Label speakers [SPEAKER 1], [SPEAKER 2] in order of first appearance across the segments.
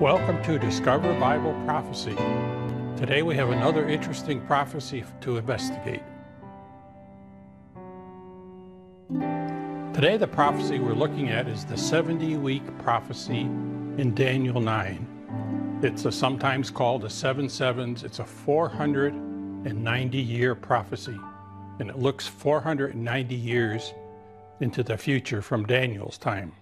[SPEAKER 1] Welcome to Discover Bible Prophecy. Today we have another interesting prophecy to investigate. Today, the prophecy we're looking at is the 70 week prophecy in Daniel 9. It's a, sometimes called the seven sevens. It's a 490 year prophecy, and it looks 490 years into the future from Daniel's time.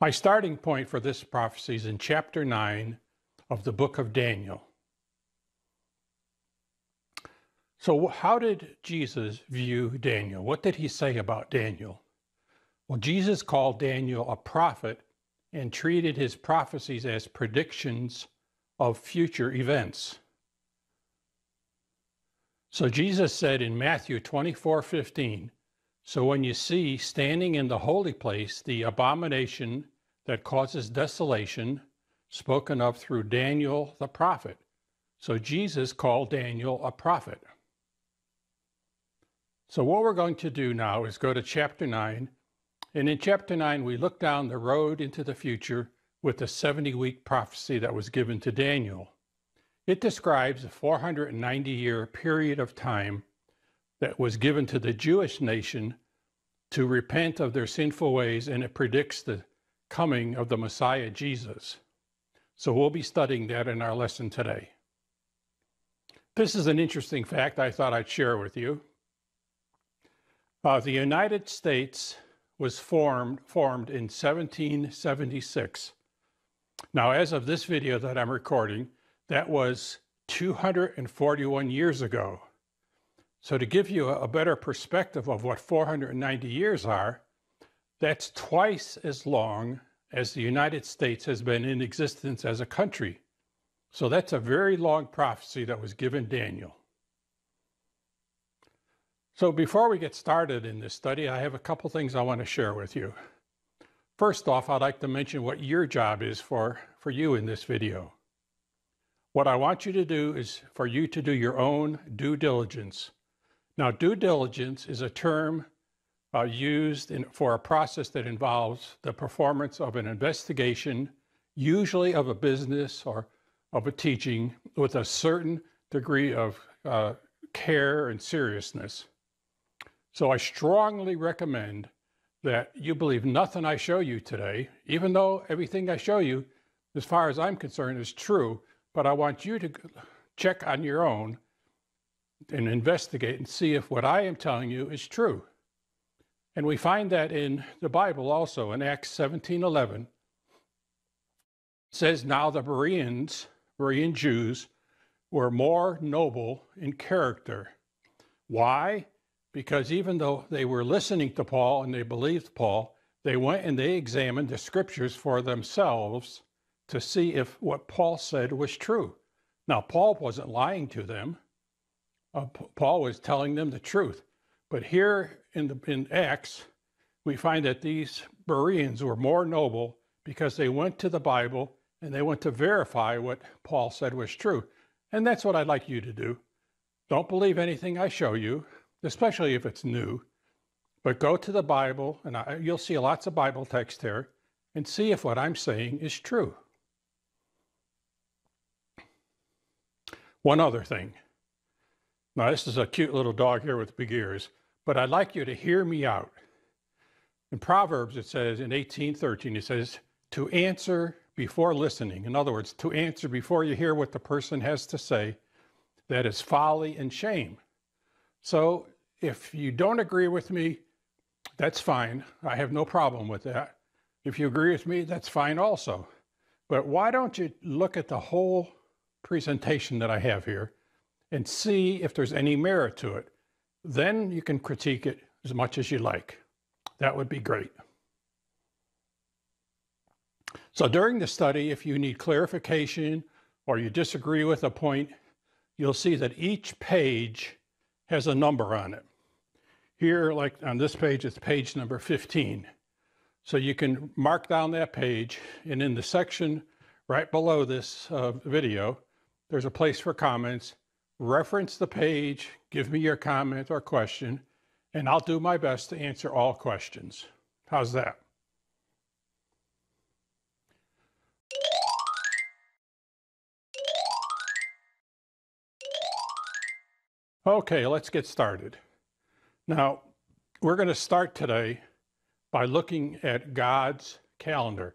[SPEAKER 1] My starting point for this prophecy is in chapter 9 of the book of Daniel. So, how did Jesus view Daniel? What did he say about Daniel? Well, Jesus called Daniel a prophet and treated his prophecies as predictions of future events. So, Jesus said in Matthew 24 15, So when you see standing in the holy place the abomination that causes desolation, spoken of through Daniel the prophet. So Jesus called Daniel a prophet. So, what we're going to do now is go to chapter 9. And in chapter 9, we look down the road into the future with the 70 week prophecy that was given to Daniel. It describes a 490 year period of time that was given to the Jewish nation to repent of their sinful ways, and it predicts the coming of the Messiah Jesus. So we'll be studying that in our lesson today. This is an interesting fact I thought I'd share with you. Uh, the United States was formed, formed in 1776. Now, as of this video that I'm recording, that was 241 years ago. So to give you a better perspective of what 490 years are, that's twice as long as the United States has been in existence as a country. So that's a very long prophecy that was given Daniel. So before we get started in this study, I have a couple things I want to share with you. First off, I'd like to mention what your job is for, for you in this video. What I want you to do is for you to do your own due diligence. Now, due diligence is a term uh, used in, for a process that involves the performance of an investigation, usually of a business or of a teaching, with a certain degree of uh, care and seriousness. So I strongly recommend that you believe nothing I show you today, even though everything I show you, as far as I'm concerned, is true. But I want you to check on your own and investigate and see if what I am telling you is true. And we find that in the Bible also in Acts 17:11. It says now the Bereans, Berean Jews, were more noble in character. Why? Because even though they were listening to Paul and they believed Paul, they went and they examined the scriptures for themselves to see if what Paul said was true. Now, Paul wasn't lying to them. Uh, Paul was telling them the truth. But here in, the, in Acts, we find that these Bereans were more noble because they went to the Bible and they went to verify what Paul said was true. And that's what I'd like you to do. Don't believe anything I show you, especially if it's new, but go to the Bible, and I, you'll see lots of Bible text there, and see if what I'm saying is true. One other thing. Now, this is a cute little dog here with big ears. But I'd like you to hear me out. In Proverbs, it says in 1813, it says, to answer before listening. In other words, to answer before you hear what the person has to say, that is folly and shame. So if you don't agree with me, that's fine. I have no problem with that. If you agree with me, that's fine also. But why don't you look at the whole presentation that I have here and see if there's any merit to it? Then you can critique it as much as you like. That would be great. So during the study, if you need clarification or you disagree with a point, you'll see that each page has a number on it. Here, like on this page, it's page number 15. So you can mark down that page, and in the section right below this uh, video, there's a place for comments, reference the page, give me your comment or question, and I'll do my best to answer all questions. How's that? Okay, let's get started. Now, we're going to start today by looking at God's calendar.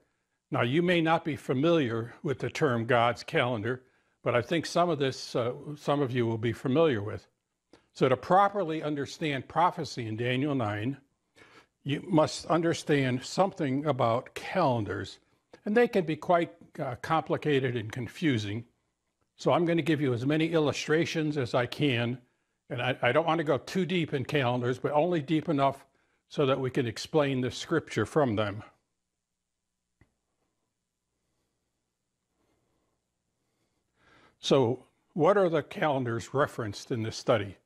[SPEAKER 1] Now, you may not be familiar with the term God's calendar, but I think some of this, uh, some of you will be familiar with. So, to properly understand prophecy in Daniel 9, you must understand something about calendars, and they can be quite uh, complicated and confusing. So, I'm going to give you as many illustrations as I can and I, I don't want to go too deep in calendars, but only deep enough so that we can explain the scripture from them. So, what are the calendars referenced in this study?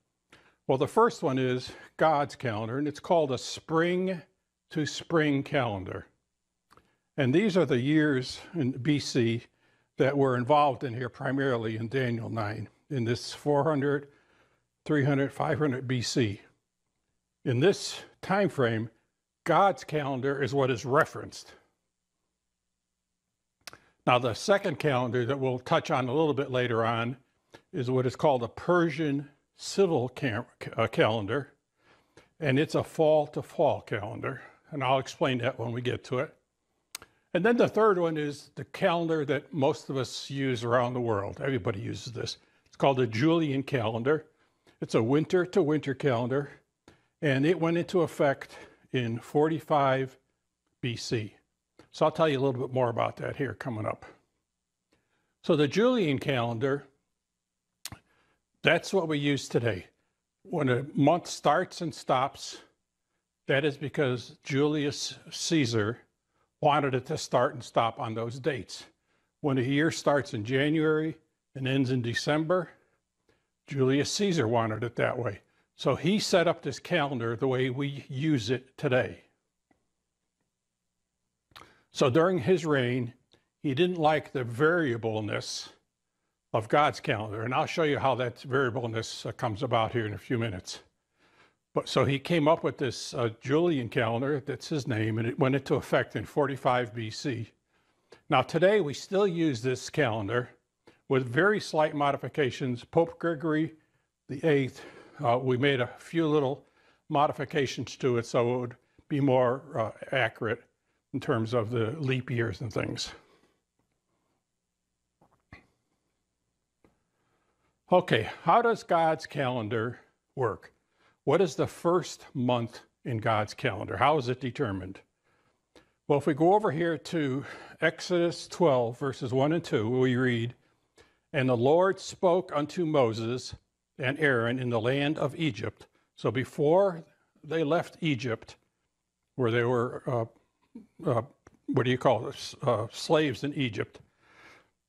[SPEAKER 1] Well, the first one is God's calendar, and it's called a spring to spring calendar. And these are the years in BC that were involved in here primarily in Daniel 9, in this 400 300, 500 BC. In this time frame, God's calendar is what is referenced. Now, the second calendar that we'll touch on a little bit later on is what is called a Persian civil uh, calendar, and it's a fall to fall calendar. And I'll explain that when we get to it. And then the third one is the calendar that most of us use around the world. Everybody uses this. It's called the Julian calendar. It's a winter to winter calendar, and it went into effect in 45 BC. So I'll tell you a little bit more about that here coming up. So the Julian calendar, that's what we use today. When a month starts and stops, that is because Julius Caesar wanted it to start and stop on those dates. When a year starts in January and ends in December, Julius Caesar wanted it that way. So he set up this calendar the way we use it today. So during his reign, he didn't like the variableness of God's calendar. And I'll show you how that variableness uh, comes about here in a few minutes. But so he came up with this uh, Julian calendar, that's his name, and it went into effect in 45 BC. Now, today we still use this calendar with very slight modifications. Pope Gregory the Eighth, uh, we made a few little modifications to it so it would be more uh, accurate in terms of the leap years and things. Okay, how does God's calendar work? What is the first month in God's calendar? How is it determined? Well, if we go over here to Exodus 12, verses 1 and 2, we read, and the Lord spoke unto Moses and Aaron in the land of Egypt. So before they left Egypt, where they were, uh, uh, what do you call it, uh, slaves in Egypt,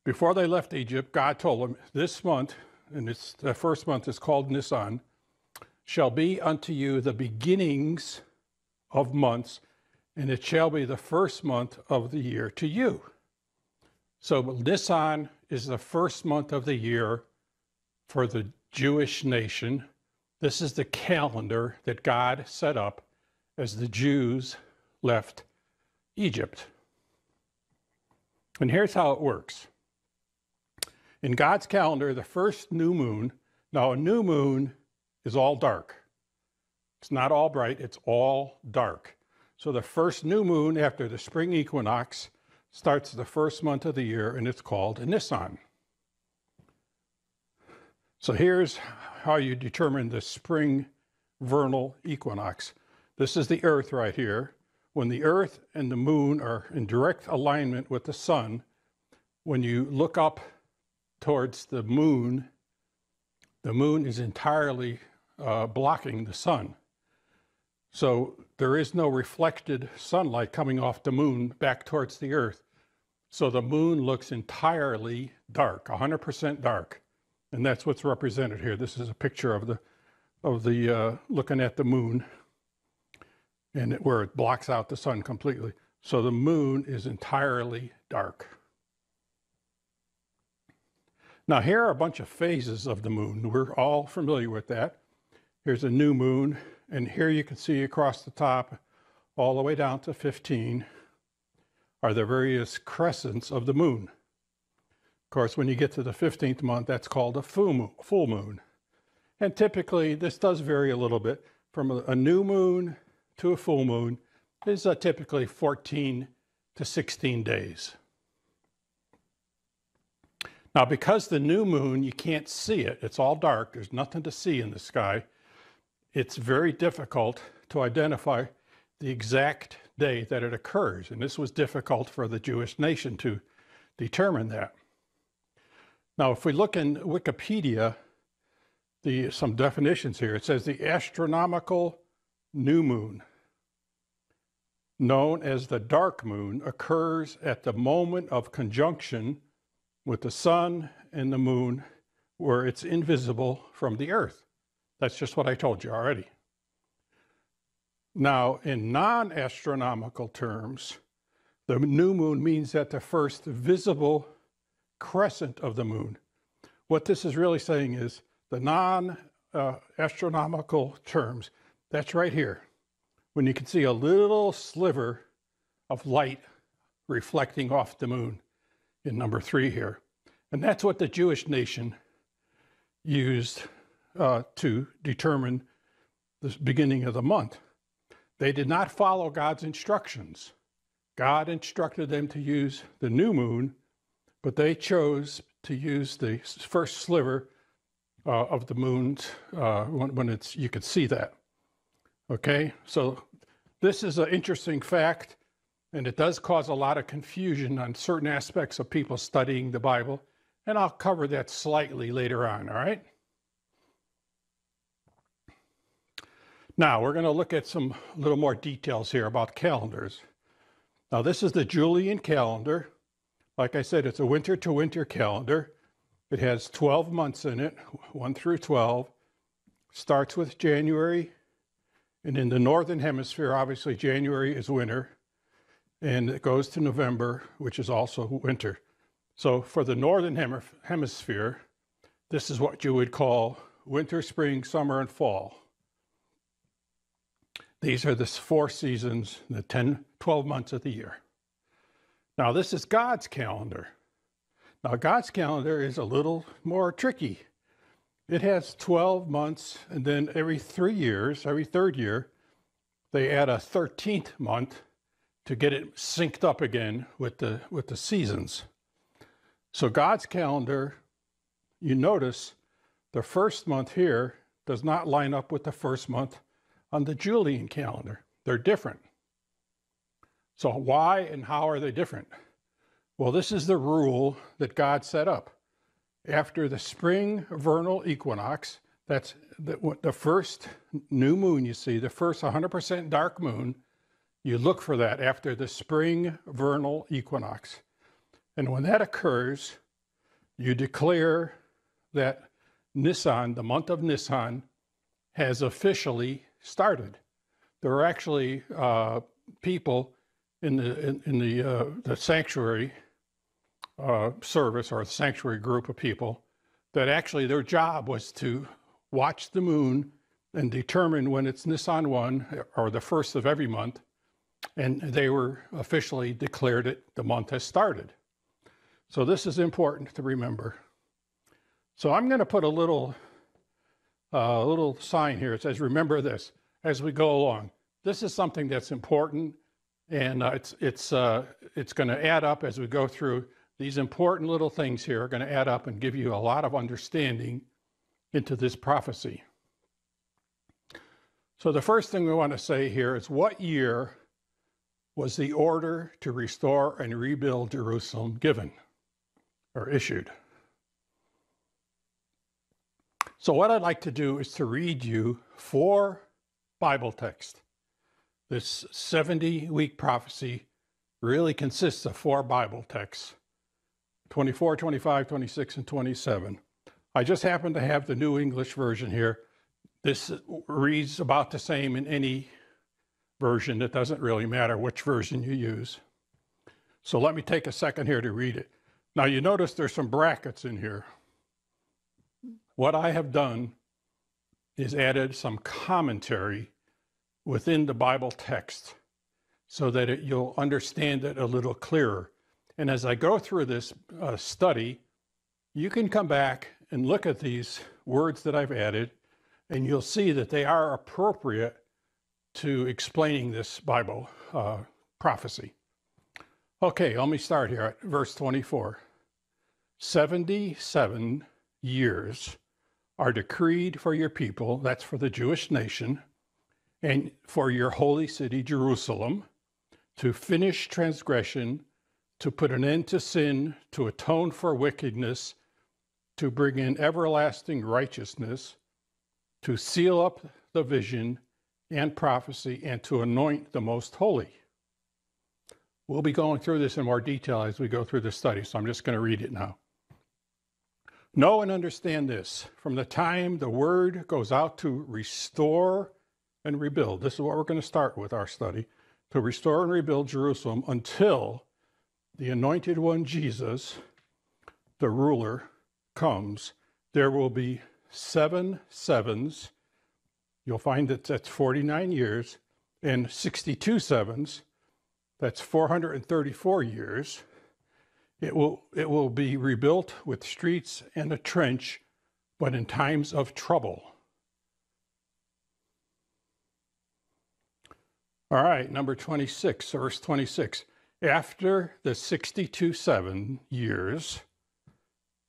[SPEAKER 1] before they left Egypt, God told them, This month, and it's, the first month is called Nisan, shall be unto you the beginnings of months, and it shall be the first month of the year to you. So Nisan is the first month of the year for the Jewish nation. This is the calendar that God set up as the Jews left Egypt. And here's how it works. In God's calendar, the first new moon, now a new moon is all dark. It's not all bright, it's all dark. So the first new moon after the spring equinox starts the first month of the year and it's called Nisan. So here's how you determine the spring vernal equinox. This is the Earth right here. When the Earth and the moon are in direct alignment with the sun, when you look up towards the moon, the moon is entirely uh, blocking the sun. So there is no reflected sunlight coming off the moon back towards the earth. So the moon looks entirely dark, 100% dark. And that's what's represented here. This is a picture of the, of the uh, looking at the moon and it, where it blocks out the sun completely. So the moon is entirely dark. Now here are a bunch of phases of the moon. We're all familiar with that. Here's a new moon, and here you can see across the top all the way down to 15 are the various crescents of the moon. Of course, when you get to the 15th month, that's called a full moon. And typically, this does vary a little bit. From a, new moon to a full moon is uh, typically 14 to 16 days. Now, because the new moon, you can't see it, it's all dark, there's nothing to see in the sky, it's very difficult to identify the exact day that it occurs. And this was difficult for the Jewish nation to determine that. Now, if we look in Wikipedia, the, some definitions here, it says the astronomical new moon, known as the dark moon, occurs at the moment of conjunction with the sun and the moon where it's invisible from the earth. That's just what I told you already. Now, in non astronomical terms, the new moon means that the first visible crescent of the moon. What this is really saying is the non uh, astronomical terms, that's right here, when you can see a little sliver of light reflecting off the moon in number three here. And that's what the Jewish nation used uh, to determine the beginning of the month. They did not follow God's instructions. God instructed them to use the new moon, but they chose to use the first sliver uh, of the moon uh, when, when it's you could see that. Okay, so this is an interesting fact, and it does cause a lot of confusion on certain aspects of people studying the Bible, and I'll cover that slightly later on. All right. Now we're going to look at some little more details here about calendars. Now this is the Julian calendar. Like I said, it's a winter to winter calendar. It has 12 months in it, 1 through 12. Starts with January, and in the northern hemisphere, obviously January is winter, and it goes to November, which is also winter. So for the northern hemisphere, this is what you would call winter, spring, summer, and fall. These are the four seasons, the 10, 12 months of the year. Now, this is God's calendar. Now, God's calendar is a little more tricky. It has 12 months, and then every three years, every third year, they add a 13th month to get it synced up again with the, with the seasons. So, God's calendar, you notice the first month here does not line up with the first month on the Julian calendar. They're different. So, why and how are they different? Well, this is the rule that God set up. After the spring vernal equinox, that's the, the first new moon you see, the first 100% dark moon, you look for that after the spring vernal equinox. And when that occurs, you declare that Nisan, the month of Nisan, has officially started. There are actually uh, people in the in, in the uh, the sanctuary uh, service or the sanctuary group of people that actually their job was to watch the moon and determine when it's Nisan one or the first of every month, and they were officially declared it the month has started. So this is important to remember. So I'm going to put a little a little sign here. It says, remember this as we go along. This is something that's important and uh, it's, it's, uh, it's going to add up as we go through. These important little things here are going to add up and give you a lot of understanding into this prophecy. So the first thing we want to say here is what year was the order to restore and rebuild Jerusalem given or issued? So, what I'd like to do is to read you four Bible texts. This 70 week prophecy really consists of four Bible texts 24, 25, 26, and 27. I just happen to have the New English version here. This reads about the same in any version. It doesn't really matter which version you use. So let me take a second here to read it. Now, you notice there's some brackets in here. What I have done is added some commentary within the Bible text so that it, you'll understand it a little clearer. And as I go through this uh, study, you can come back and look at these words that I've added, and you'll see that they are appropriate to explaining this Bible uh, prophecy. Okay, let me start here at verse 24. 77 years are decreed for your people, that's for the Jewish nation, and for your holy city, Jerusalem, to finish transgression, to put an end to sin, to atone for wickedness, to bring in everlasting righteousness, to seal up the vision and prophecy, and to anoint the most holy. We'll be going through this in more detail as we go through the study, so I'm just going to read it now. Know and understand this from the time the word goes out to restore and rebuild, this is what we're going to start with our study to restore and rebuild Jerusalem until the anointed one, Jesus, the ruler, comes. There will be seven sevens. You'll find that that's 49 years and 62 sevens. That's 434 years. It will, it will be rebuilt with streets and a trench, but in times of trouble. All right, number 26, verse 26. After the 62 7 years,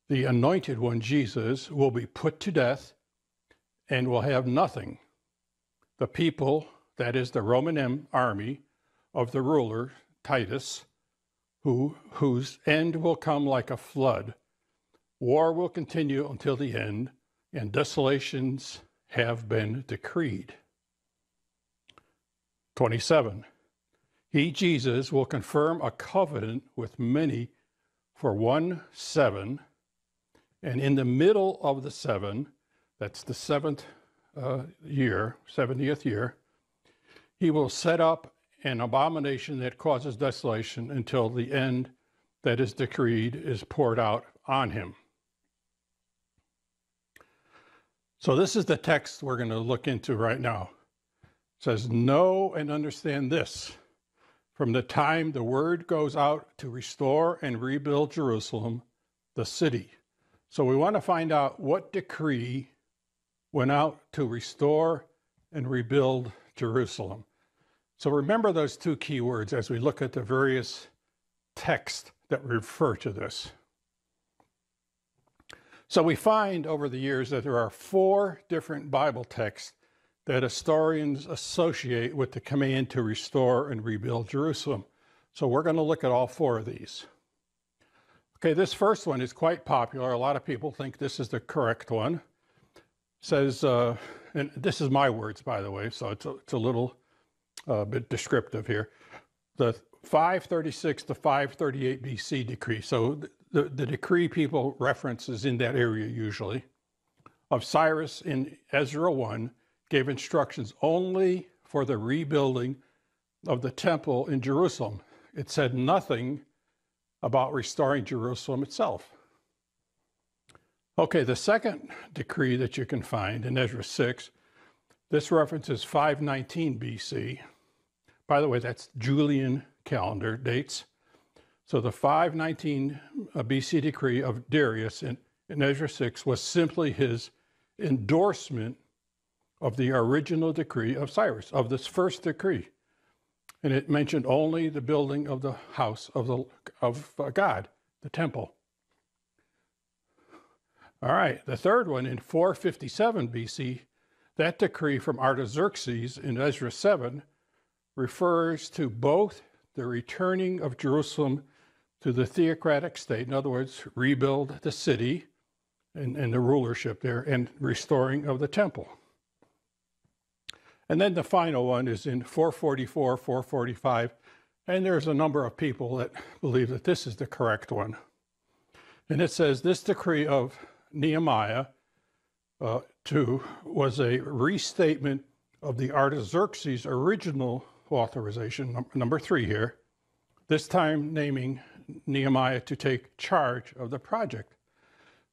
[SPEAKER 1] the anointed one, Jesus, will be put to death and will have nothing. The people, that is the Roman army of the ruler, Titus, who, whose end will come like a flood. War will continue until the end, and desolations have been decreed. 27. He, Jesus, will confirm a covenant with many for one seven, and in the middle of the seven, that's the seventh uh, year, 70th year, he will set up an abomination that causes desolation until the end that is decreed is poured out on him. So, this is the text we're going to look into right now. It says, Know and understand this. From the time the word goes out to restore and rebuild Jerusalem, the city. So, we want to find out what decree went out to restore and rebuild Jerusalem. So remember those two key words as we look at the various texts that refer to this. So we find over the years that there are four different Bible texts that historians associate with the command to restore and rebuild Jerusalem. So we're going to look at all four of these. Okay, this first one is quite popular. A lot of people think this is the correct one. It says, uh, and this is my words, by the way, so it's a, it's a little a bit descriptive here. The 536 to 538 BC decree. So the, the decree people references in that area usually. Of Cyrus in Ezra 1 gave instructions only for the rebuilding of the temple in Jerusalem. It said nothing about restoring Jerusalem itself. Okay, the second decree that you can find in Ezra 6, this references 519 BC. By the way, that's Julian calendar dates. So the 519 uh, BC decree of Darius in, in Ezra 6 was simply his endorsement of the original decree of Cyrus, of this first decree. And it mentioned only the building of the house of, the, of uh, God, the temple. All right, the third one in 457 BC, that decree from Artaxerxes in Ezra 7 refers to both the returning of Jerusalem to the theocratic state, in other words, rebuild the city and, and the rulership there, and restoring of the temple. And then the final one is in 444, 445, and there's a number of people that believe that this is the correct one. And it says this decree of Nehemiah uh, 2 was a restatement of the Artaxerxes' original authorization, number three here, this time naming Nehemiah to take charge of the project.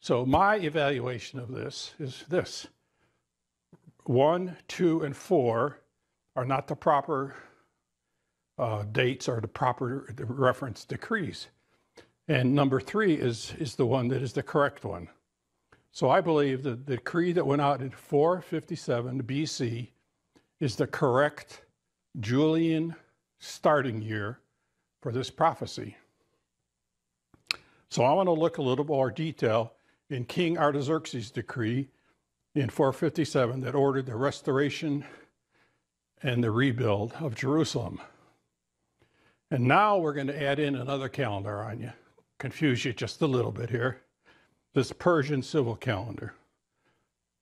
[SPEAKER 1] So my evaluation of this is this. One, two, and four are not the proper uh, dates or the proper reference decrees. And number three is, is the one that is the correct one. So I believe that the decree that went out in 457 BC is the correct Julian starting year for this prophecy. So I want to look a little more detail in King Artaxerxes' decree in 457 that ordered the restoration and the rebuild of Jerusalem. And now we're going to add in another calendar on you, confuse you just a little bit here this Persian civil calendar.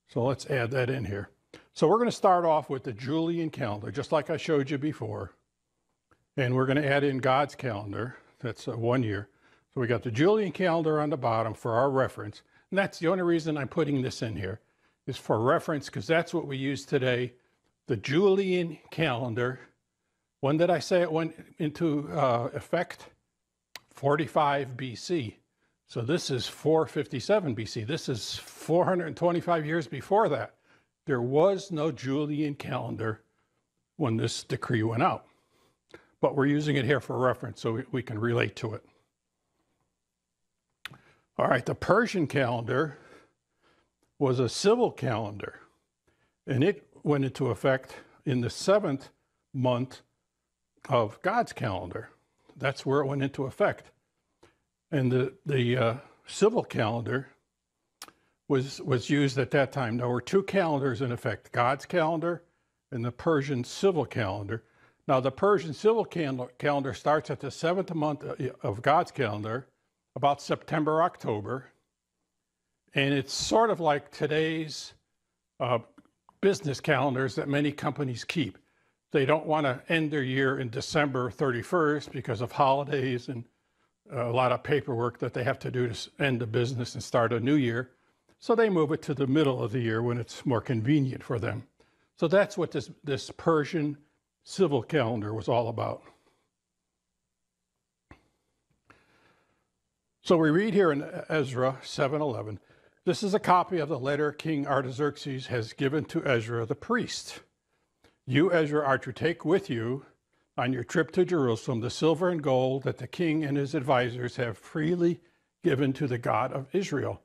[SPEAKER 1] So let's add that in here. So we're going to start off with the Julian calendar, just like I showed you before. And we're going to add in God's calendar. That's uh, one year. So we got the Julian calendar on the bottom for our reference. And that's the only reason I'm putting this in here is for reference because that's what we use today. The Julian calendar. When did I say it went into uh, effect? 45 BC. So this is 457 BC. This is 425 years before that. There was no Julian calendar when this decree went out. But we're using it here for reference so we, we can relate to it. All right, the Persian calendar was a civil calendar, and it went into effect in the seventh month of God's calendar. That's where it went into effect. And the, the uh, civil calendar was, was used at that time. There were two calendars in effect, God's calendar and the Persian civil calendar. Now, the Persian civil calendar starts at the seventh month uh, of God's calendar, about September, October. And it's sort of like today's uh, business calendars that many companies keep. They don't want to end their year in December 31st because of holidays and a lot of paperwork that they have to do to end the business and start a new year. So they move it to the middle of the year when it's more convenient for them. So that's what this, this Persian civil calendar was all about. So we read here in Ezra 7:11, this is a copy of the letter King Artaxerxes has given to Ezra the priest. You, Ezra, are to take with you on your trip to Jerusalem the silver and gold that the king and his advisors have freely given to the God of Israel.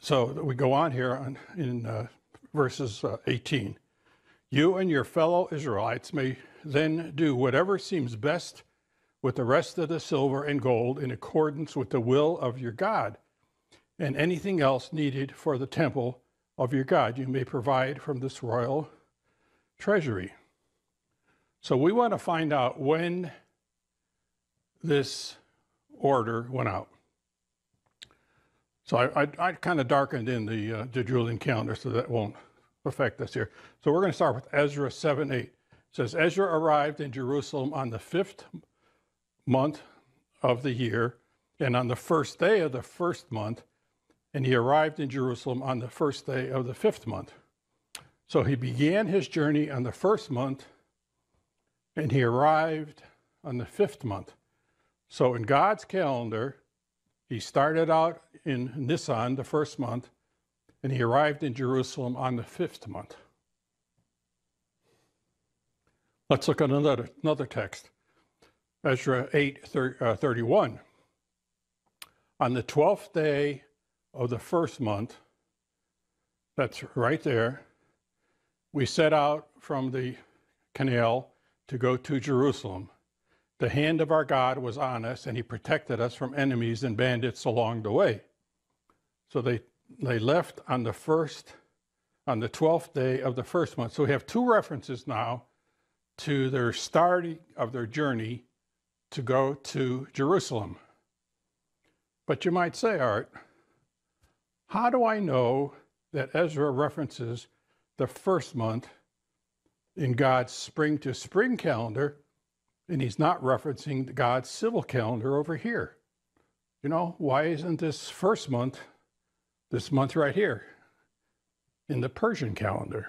[SPEAKER 1] So that we go on here on, in uh, verses uh, 18. You and your fellow Israelites may then do whatever seems best with the rest of the silver and gold in accordance with the will of your God, and anything else needed for the temple of your God you may provide from this royal treasury. So we want to find out when this order went out. So I, I, I kind of darkened in the, uh, the Julian calendar so that won't affect us here. So we're going to start with Ezra 7 8. It says, Ezra arrived in Jerusalem on the fifth month of the year, and on the first day of the first month, and he arrived in Jerusalem on the first day of the fifth month. So he began his journey on the first month and he arrived on the fifth month. So in God's calendar, he started out in Nisan, the first month, and he arrived in Jerusalem on the fifth month. Let's look at another, another text. Ezra 8 30, uh, 31. On the 12th day of the first month, that's right there, we set out from the canal to go to Jerusalem. The hand of our God was on us, and he protected us from enemies and bandits along the way. So they, they left on the first, on the 12th day of the first month. So we have two references now to their starting of their journey to go to Jerusalem. But you might say, Art, how do I know that Ezra references the first month in God's spring to spring calendar, and he's not referencing God's civil calendar over here. You know, why isn't this first month, this month right here, in the Persian calendar?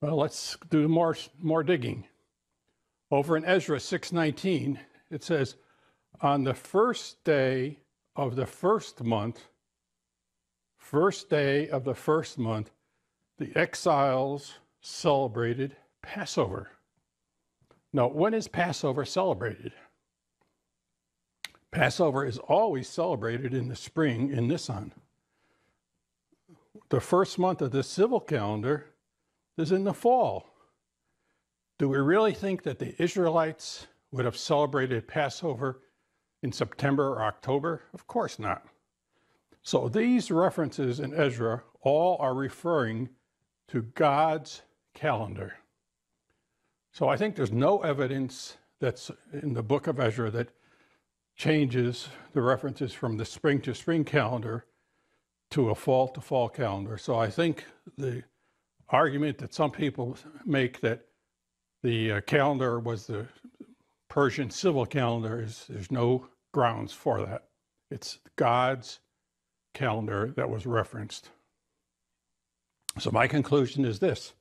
[SPEAKER 1] Well, let's do more, more digging. Over in Ezra 6:19, it says, "On the first day of the first month, first day of the first month, the exiles celebrated Passover. Now, when is Passover celebrated? Passover is always celebrated in the spring in Nisan. The first month of the civil calendar is in the fall. Do we really think that the Israelites would have celebrated Passover in September or October? Of course not. So these references in Ezra all are referring to God's calendar. So I think there's no evidence that's in the book of Ezra that changes the references from the spring to spring calendar to a fall to fall calendar. So I think the argument that some people make that the uh, calendar was the Persian civil calendar is there's no grounds for that. It's God's calendar that was referenced. So my conclusion is this.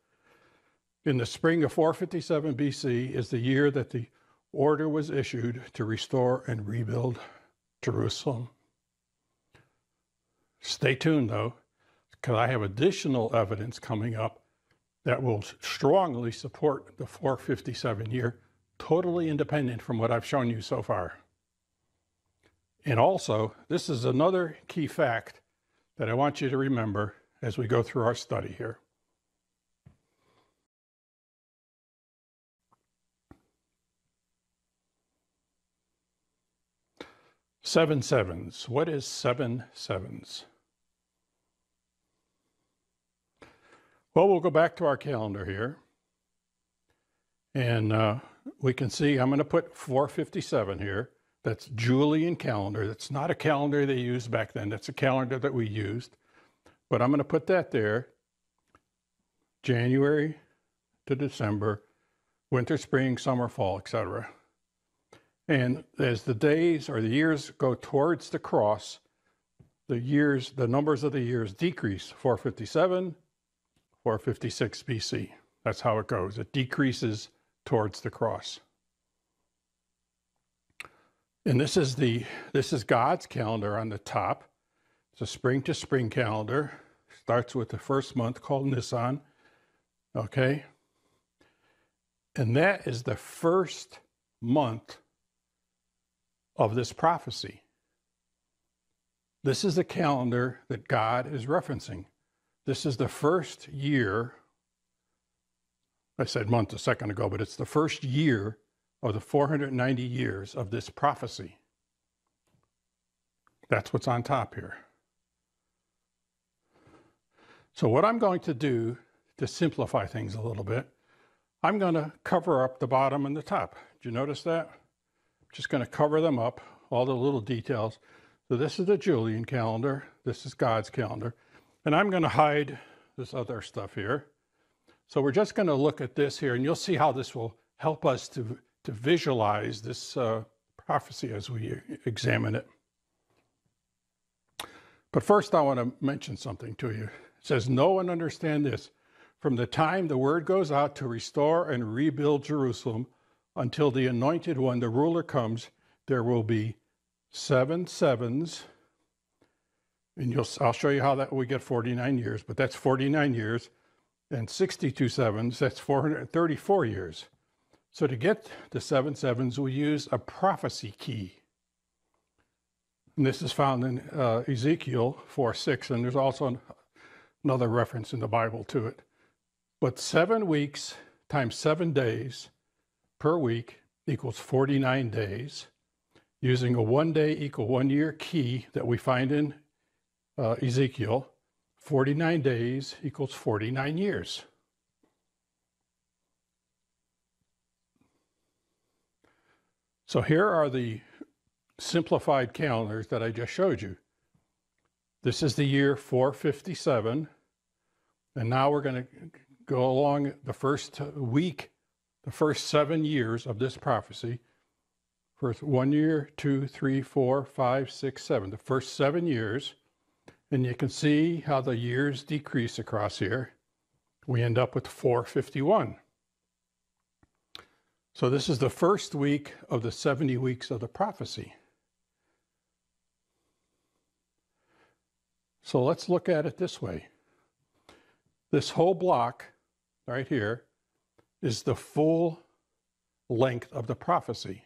[SPEAKER 1] In the spring of 457 BC is the year that the order was issued to restore and rebuild Jerusalem. Stay tuned though, because I have additional evidence coming up that will strongly support the 457 year, totally independent from what I've shown you so far. And also, this is another key fact that I want you to remember as we go through our study here. Seven sevens. What is seven sevens? Well, we'll go back to our calendar here. And uh, we can see I'm going to put 457 here. That's Julian calendar. That's not a calendar they used back then. That's a calendar that we used. But I'm going to put that there. January to December, winter, spring, summer, fall, etc. And as the days or the years go towards the cross, the years, the numbers of the years decrease. 457, 456 BC. That's how it goes. It decreases towards the cross. And this is the this is God's calendar on the top. It's a spring to spring calendar. Starts with the first month called Nisan. Okay? And that is the first month of this prophecy. This is the calendar that God is referencing. This is the first year. I said month a second ago, but it's the first year of the 490 years of this prophecy. That's what's on top here. So, what I'm going to do to simplify things a little bit, I'm going to cover up the bottom and the top. Did you notice that? I'm Just going to cover them up, all the little details. So, this is the Julian calendar, this is God's calendar. And I'm going to hide this other stuff here. So we're just going to look at this here, and you'll see how this will help us to, to visualize this uh, prophecy as we examine it. But first, I want to mention something to you. It says, Know and understand this. From the time the word goes out to restore and rebuild Jerusalem until the anointed one, the ruler, comes, there will be seven sevens and you'll, I'll show you how that we get 49 years, but that's 49 years. And 62 sevens, that's 434 years. So to get the seven sevens, we use a prophecy key. And this is found in uh, Ezekiel 4 6, and there's also an, another reference in the Bible to it. But seven weeks times seven days per week equals 49 days, using a one day equal one year key that we find in uh, Ezekiel, 49 days equals 49 years. So here are the simplified calendars that I just showed you. This is the year 457. And now we're going to go along the first week, the first seven years of this prophecy. First one year, two, three, four, five, six, seven. The first seven years. And you can see how the years decrease across here. We end up with 451. So this is the first week of the 70 weeks of the prophecy. So let's look at it this way. This whole block right here is the full length of the prophecy.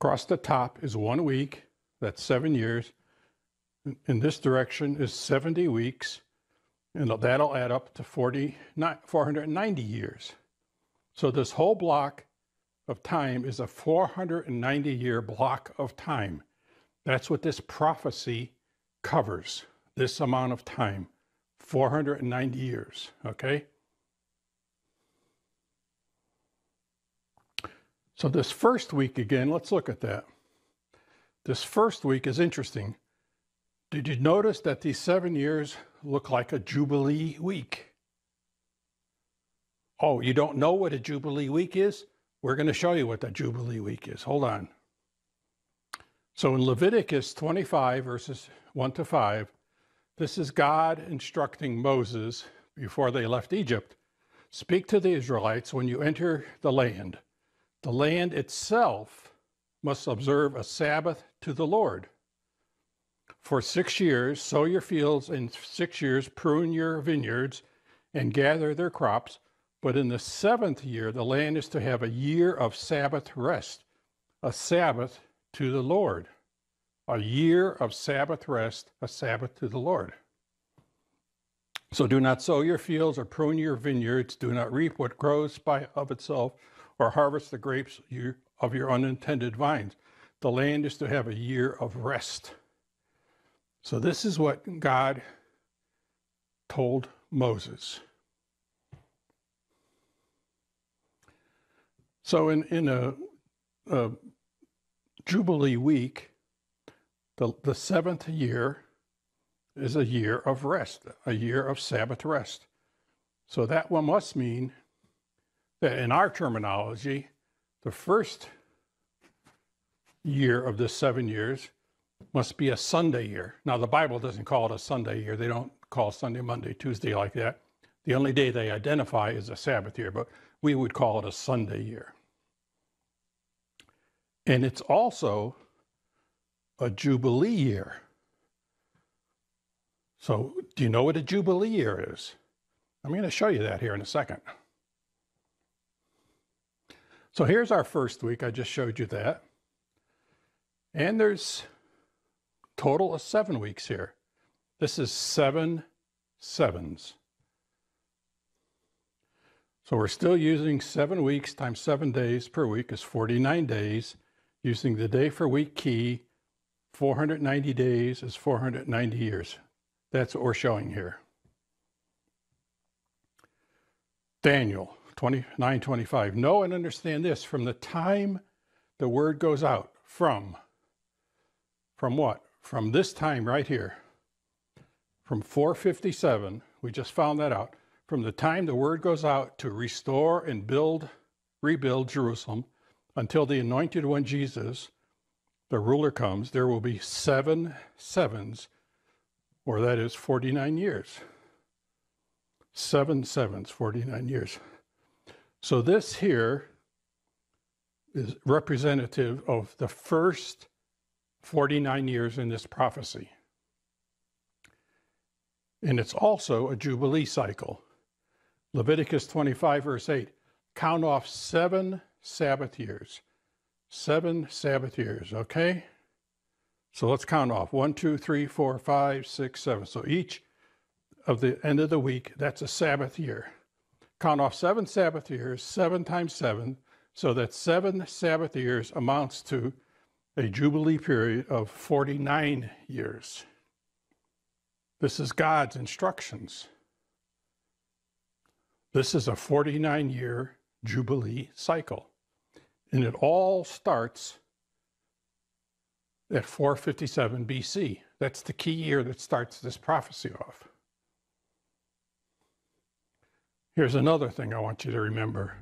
[SPEAKER 1] Across the top is one week, that's seven years. In this direction is 70 weeks, and that'll add up to 40, 490 years. So this whole block of time is a 490 year block of time. That's what this prophecy covers, this amount of time, 490 years, okay? So this first week again, let's look at that. This first week is interesting. Did you notice that these seven years look like a Jubilee week? Oh, you don't know what a Jubilee week is? We're going to show you what that Jubilee week is. Hold on. So in Leviticus 25, verses 1 to 5, this is God instructing Moses before they left Egypt Speak to the Israelites when you enter the land. The land itself must observe a Sabbath to the Lord. For six years, sow your fields, and six years, prune your vineyards and gather their crops. But in the seventh year, the land is to have a year of Sabbath rest, a Sabbath to the Lord a year of Sabbath rest, a Sabbath to the Lord. So do not sow your fields or prune your vineyards. Do not reap what grows by of itself or harvest the grapes of your unintended vines. The land is to have a year of rest. So this is what God told Moses. So in, in a, a Jubilee week, the, the seventh year is a year of rest, a year of Sabbath rest. So that one must mean that in our terminology, the first year of the seven years must be a Sunday year. Now, the Bible doesn't call it a Sunday year. They don't call Sunday, Monday, Tuesday like that. The only day they identify is a Sabbath year, but we would call it a Sunday year. And it's also a Jubilee year. So, do you know what a Jubilee year is? I'm going to show you that here in a second. So, here's our first week. I just showed you that. And there's total of seven weeks here. This is seven sevens. So we're still using seven weeks times seven days per week is 49 days using the day for week key 490 days is 490 years. That's what we're showing here. Daniel 29 25. Know and understand this from the time the word goes out, from. From what? From this time right here. From 457, we just found that out. From the time the word goes out to restore and build, rebuild Jerusalem until the anointed one Jesus the ruler comes, there will be seven sevens, or that is 49 years. Seven sevens, 49 years. So this here is representative of the first 49 years in this prophecy. And it's also a Jubilee cycle. Leviticus 25, verse 8 count off seven Sabbath years seven Sabbath years, okay? So let's count off one, two, three, four, five, six, seven. So each of the end of the week, that's a Sabbath year. Count off seven Sabbath years, seven times seven, so that seven Sabbath years amounts to a Jubilee period of 49 years. This is God's instructions. This is a 49 year Jubilee cycle. And it all starts at 457 BC. That's the key year that starts this prophecy off. Here's another thing I want you to remember.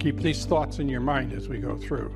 [SPEAKER 1] Keep these thoughts in your mind as we go through.